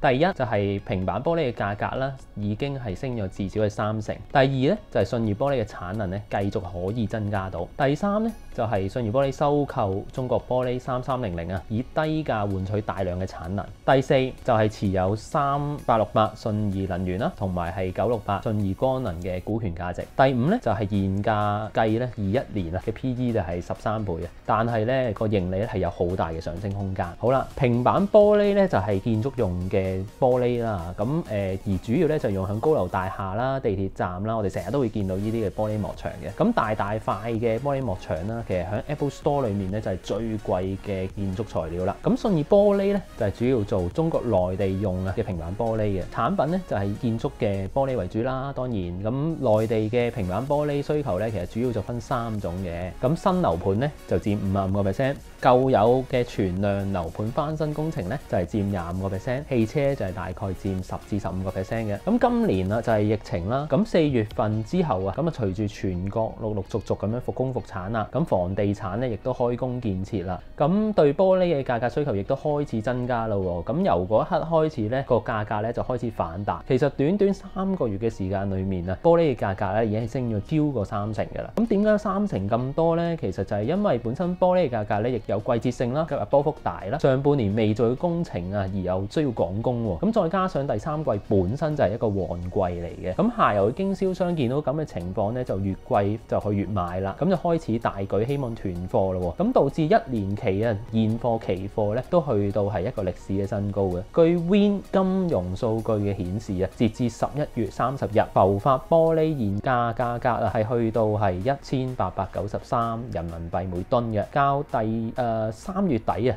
第一就係平板玻璃嘅價格啦，已經係升咗至少係三成。第二咧就係信義玻璃嘅產能咧繼續可以增加到。第三咧就係信義玻璃收購中國玻璃三三零零啊，以低價換取大量嘅產能。第四就係持有三八六八信義能源啦，同埋係九六八信義光能嘅股權價值。第五咧就係現價計咧二一年啊嘅 P/E 就係十三倍啊，但係咧個盈利咧係有好大嘅上升空間。好啦，平板玻璃咧就係建築用嘅。玻璃啦，咁誒而主要咧就用喺高樓大廈啦、地鐵站啦，我哋成日都會見到呢啲嘅玻璃幕牆嘅。咁大大塊嘅玻璃幕牆啦，其實喺 Apple Store 裏面咧就係最貴嘅建築材料啦。咁信義玻璃咧就係主要做中國內地用啊嘅平板玻璃嘅產品咧就係建築嘅玻璃為主啦。當然咁內地嘅平板玻璃需求咧其實主要就分三種嘅。咁新樓盤咧就佔五十五個 percent，舊有嘅存量樓盤翻新工程咧就係佔廿五個 percent，汽車就係大概佔十至十五個 percent 嘅。咁今年啊就係疫情啦，咁四月份之後啊，咁啊隨住全國陸陸續續咁樣復工復產啦，咁房地產咧亦都開工建設啦，咁對玻璃嘅價格需求亦都開始增加啦。咁由嗰一刻開始咧，個價格咧就開始反彈。其實短短三個月嘅時間裏面啊，玻璃嘅價格咧已經係升咗超過三成嘅啦。咁點解三成咁多咧？其實就係因為本身玻璃嘅價格咧亦有季節性啦，今日波幅大啦，上半年未做工程啊，而又需要趕工。咁再加上第三季本身就係一個旺季嚟嘅，咁下游嘅經銷商見到咁嘅情況咧，就越貴就去越買啦，咁就開始大舉希望囤貨咯。咁導致一年期啊現貨期貨咧都去到係一個歷史嘅新高嘅。據 Win 金融數據嘅顯示啊，截至十一月三十日，浮法玻璃現價價格啊係去到係一千八百九十三人民幣每噸嘅，較第誒三月底啊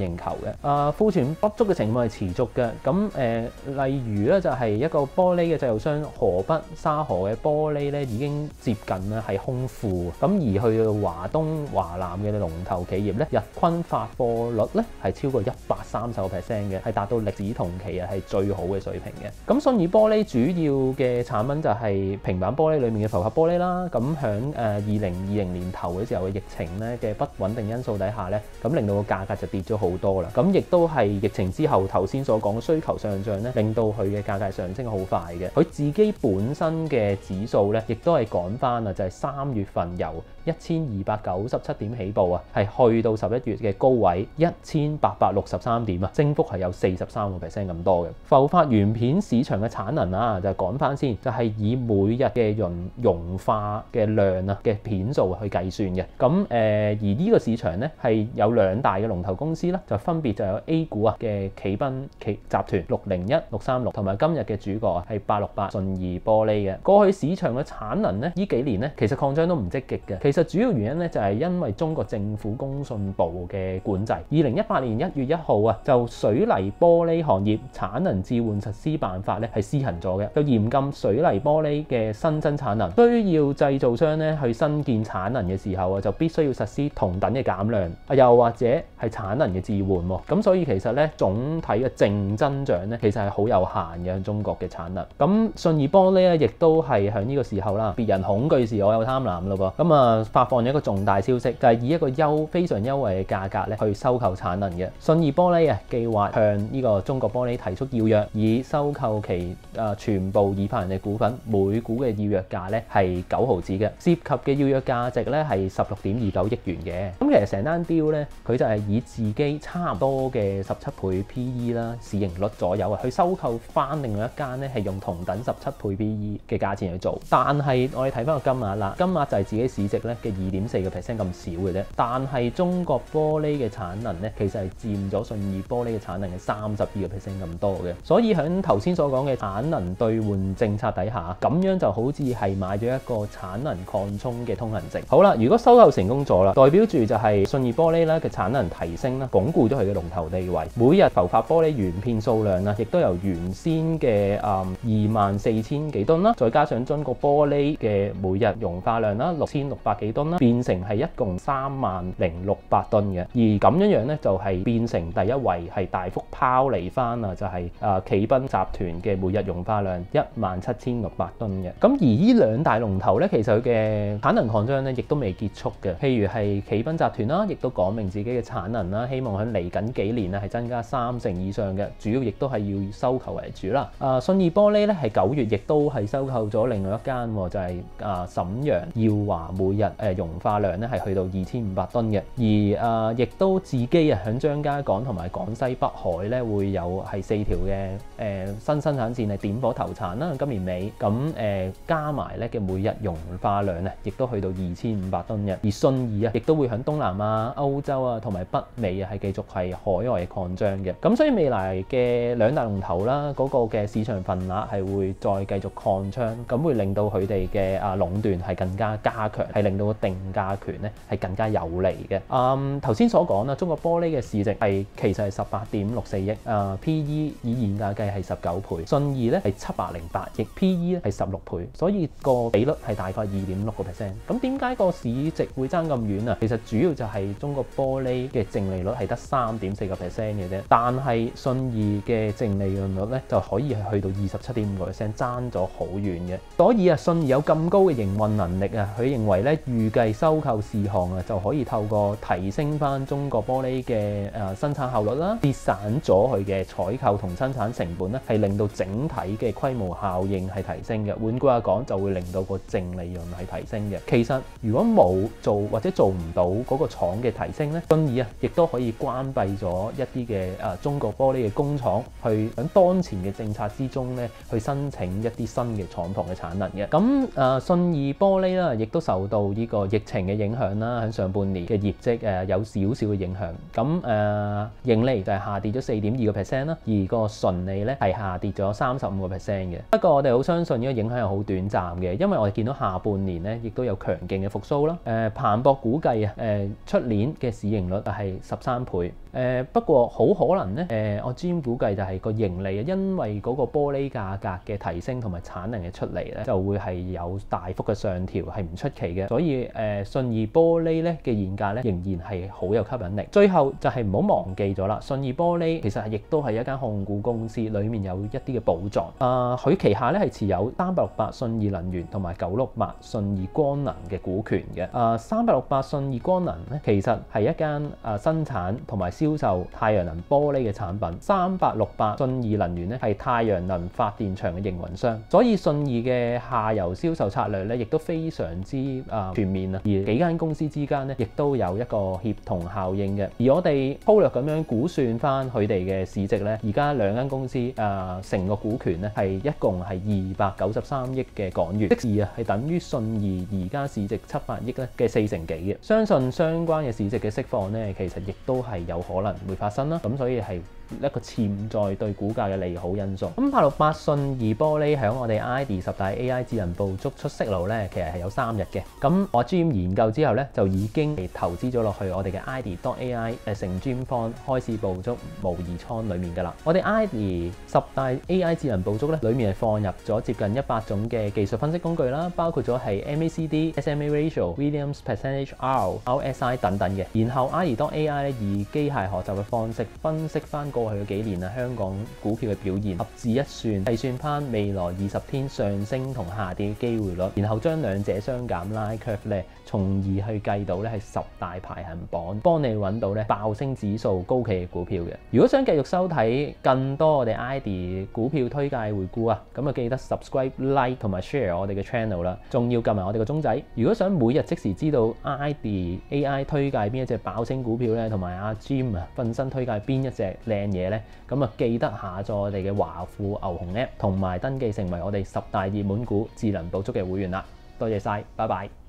應求嘅。啊，庫存不足嘅情況係持續嘅。咁誒。例如咧，就係一個玻璃嘅製造商河北沙河嘅玻璃咧，已經接近咧係空庫。咁而去到華東、華南嘅龍頭企業咧，日均發貨率咧係超過一百三十個 percent 嘅，係達到歷史同期啊係最好嘅水平嘅。咁信義玻璃主要嘅產品就係平板玻璃裡面嘅浮法玻璃啦。咁響誒二零二零年頭嘅時候嘅疫情咧嘅不穩定因素底下咧，咁令到個價格就跌咗好好多啦。咁亦都係疫情之後頭先所講需求上漲咧。令到佢嘅價格上升好快嘅，佢自己本身嘅指數咧，亦都係趕翻啊，就係三月份由一千二百九十七點起步啊，係去到十一月嘅高位一千八百六十三點啊，升幅係有四十三個 percent 咁多嘅。浮法原片市場嘅產能啊，就趕翻先，就係以每日嘅熔融化嘅量啊嘅片數去計算嘅。咁誒，而呢個市場咧係有兩大嘅龍頭公司就分別就有 A 股啊嘅企斌企集團六零一。六三六同埋今日嘅主角啊，係八六八順義玻璃嘅。過去市場嘅產能咧，呢幾年咧，其實擴張都唔積極嘅。其實主要原因咧，就係因為中國政府工信部嘅管制。二零一八年一月一號啊，就水泥玻璃行業產能置換實施辦法咧，係施行咗嘅，就嚴禁水泥玻璃嘅新增產能。需要製造商咧去新建產能嘅時候啊，就必須要實施同等嘅減量啊，又或者係產能嘅置換。咁所以其實咧，總體嘅淨增長咧，其實係好有限嘅中國嘅產能，咁信義玻璃咧，亦都係喺呢個時候啦。別人恐懼時，我有貪婪咯噃。咁啊，發放咗一個重大消息，就係以一個優非常優惠嘅價格咧，去收購產能嘅。信義玻璃啊，計劃向呢個中國玻璃提出要約，以收購其啊全部已發行嘅股份，每股嘅要約價咧係九毫子嘅，涉及嘅要約價值咧係十六點二九億元嘅。咁其實成單 deal 咧，佢就係以自己差唔多嘅十七倍 P/E 啦，市盈率左右啊，去收購翻另外一間咧係用同等十七倍 P/E 嘅價錢去做。但係我哋睇翻個金額啦，金額就係自己市值咧嘅二點四個 percent 咁少嘅啫。但係中國玻璃嘅產能咧，其實係佔咗信義玻璃嘅產能嘅三十二個 percent 咁多嘅。所以喺頭先所講嘅產能兌換政策底下，咁樣就好似係買咗一個產能擴充嘅通行證。好啦，如果收購成功咗啦，代表住就係信義玻璃咧嘅產能提升啦，鞏固咗佢嘅龍頭地位。每日浮法玻璃原片數量啦，亦都由原先嘅誒二萬四千幾噸啦，再加上中國玻璃嘅每日融化量啦，六千六百幾噸啦，變成係一共三萬零六百噸嘅。而咁樣樣咧，就係變成第一位係大幅拋離翻啊，就係誒企賓集團嘅每日融化量一萬七千六百噸嘅。咁而呢兩大龍頭咧，其實佢嘅產能擴張咧，亦都未結束嘅。譬如係企賓集團啦，亦都講明自己嘅產能啦，希望喺嚟緊幾年咧係增加三成以上嘅，主要亦都係要收購為主啦。啊，信義玻璃咧係九月亦都係收購咗另外一間，就係啊瀋陽耀華每日誒融化量咧係去到二千五百噸嘅。而啊，亦都自己啊喺張家港同埋廣西北海咧會有係四條嘅誒新生產線係點火投產啦。今年尾咁誒加埋咧嘅每日融化量咧，亦都去到二千五百噸嘅。而信義啊，亦都會喺東南亞、歐洲啊同埋北美啊係繼續係海外擴張嘅。咁所以未來嘅兩大龍頭啦，嗰個嘅市場份額係會再繼續擴張，咁會令到佢哋嘅啊壟斷係更加加強，係令到個定價權咧係更加有利嘅。嗯，頭先所講啦，中國玻璃嘅市值係其實係十八點六四億，啊 P/E 以現價計係十九倍，信義咧係七百零八億，P/E 咧係十六倍，所以個比率係大概二點六個 percent。咁點解個市值會爭咁遠啊？其實主要就係中國玻璃嘅淨利率係得三點四個 percent 嘅啫，但係信義嘅淨利潤率咧就可以係去到二十七點五個 percent，爭咗好遠嘅。所以啊，信義有咁高嘅營運能力啊，佢認為咧預計收購事項啊就可以透過提升翻中國玻璃嘅誒生產效率啦，節省咗佢嘅採購同生產成本咧，係令到整體嘅規模效應係提升嘅。換句話講，就會令到個淨利潤係提升嘅。其實如果冇做或者做唔到嗰個廠嘅提升咧，信義啊亦都可以關閉咗一啲嘅誒中國玻璃嘅工廠，去喺當前嘅政策之中咧去申請一啲新嘅廠房嘅產能嘅。咁誒信義玻璃啦，亦都受到呢個疫情嘅影響啦，喺上半年嘅業績誒有少少嘅影響。咁誒盈利就係下跌咗四點二個 percent 啦，而個純利咧係下跌咗三十五個 percent 嘅。不過我哋好相信呢個影響係好短暫嘅，因為我哋見到下半年咧亦都有強勁嘅復甦啦。誒彭博估計啊，誒出年嘅市盈率係十三倍。誒不過好可能咧，誒我專估計就係個盈利啊，因為嗰個玻璃價格嘅提升同埋產能嘅出嚟咧，就會係有大幅嘅上調，係唔出奇嘅。所以誒信義玻璃咧嘅現價咧仍然係好有吸引力。最後就係唔好忘記咗啦，信義玻璃其實係亦都係一間控股公司，裡面有一啲嘅寶藏。啊，佢旗下咧係持有三百六八信義能源同埋九六八信義光能嘅股權嘅。啊，三百六八信義光能咧其實係一間啊生產同埋銷售太陽能玻璃嘅產品，三八六八信義能源咧係太陽能發電場嘅營運商，所以信義嘅下游銷售策略咧亦都非常之啊全面啊，而幾間公司之間咧亦都有一個協同效應嘅。而我哋粗略咁樣估算翻佢哋嘅市值咧，而家兩間公司啊成個股權咧係一共係二百九十三億嘅港元，即係啊係等於信義而家市值七百億咧嘅四成幾嘅。相信相關嘅市值嘅釋放咧，其實亦都都係有可能會發生啦。咁所以係一個潛在對股價嘅利好因素。咁帕六八信義玻璃喺我哋 ID 十大 AI 智能捕捉出息路咧，其實係有三日嘅。咁我專研究之後咧，就已經係投資咗落去我哋嘅 ID dot AI 誒成專方開始捕捉模擬倉裡面㗎啦。我哋 ID 十大 AI 智能捕捉咧，裡面係放入咗接近一百種嘅技術分析工具啦，包括咗係 MACD、SMA ratio、Williams percentage R、RSI 等等嘅。然後 ID dot AI 咧以機械學習嘅方式分析翻個過去嘅幾年啊香港股票嘅表現，合字一算，計算翻未來二十天上升同下跌嘅機會率，然後將兩者相減拉 curve 咧，從而去計到咧係十大排行榜，幫你揾到咧爆升指數高企嘅股票嘅。如果想繼續收睇更多我哋 ID 股票推介回顧啊，咁啊記得 subscribe、like 同埋 share 我哋嘅 channel 啦，仲要撳埋我哋個鐘仔。如果想每日即時知道 ID AI 推介邊一隻爆升股票咧，同埋阿 Jim 啊瞓身推介邊一隻靚嘢咧，咁啊記得下載我哋嘅華富牛熊 App，同埋登記成為我哋十大熱門股智能捕捉嘅會員啦。多謝晒，拜拜。